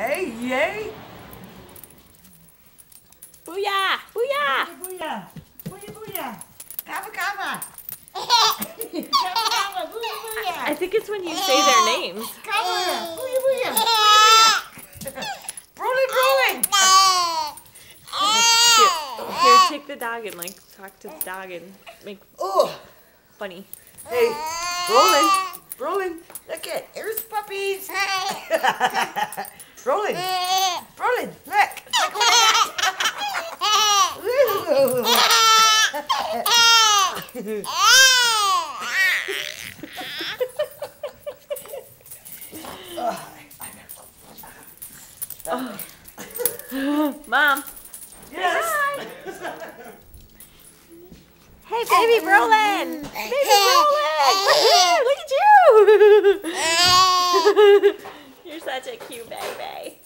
Hey, yay! Booyah! Booyah! Booyah! Booyah, booyah! Kava, kava! Kava, kava! Booyah, booyah! I think it's when you say their names. Kava! Booyah, booyah! Booyah, booyah! Rolling, rolling! Here, here, take the dog and like talk to the dog and make Oh! funny. Hey, rolling, rolling. Look it, here's puppies. Rolling, rolling. Look, look what Mom. Yes. Hey, baby oh, Brolin! Baby Brolin! Look at you! You're such a cute baby.